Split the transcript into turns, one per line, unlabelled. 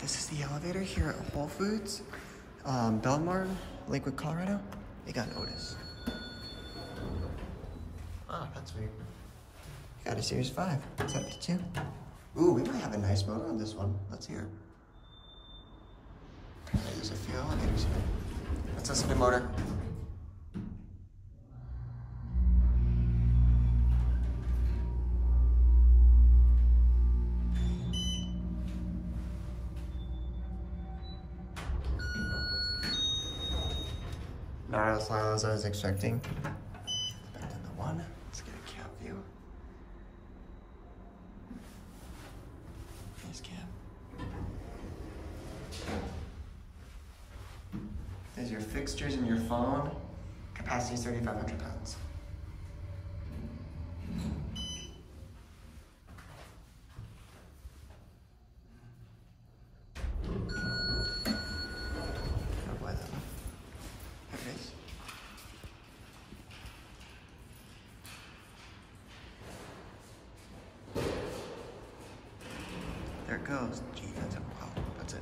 this is the elevator here at Whole Foods, um, Belmar, Lakewood, Colorado. They got notice. Ah, that's weird. You got a Series 5. Is that the two? Ooh, we might have a nice motor on this one. Let's hear it. There's a few elevators here. Let's listen to motor. Not as loud as I was expecting. Back to the one. Let's get a cab view. Nice cab. There's your fixtures and your phone. Capacity is 3,500 pounds. Oh boy, that one. There it is. There it goes. Gee, that's a wow. That's it.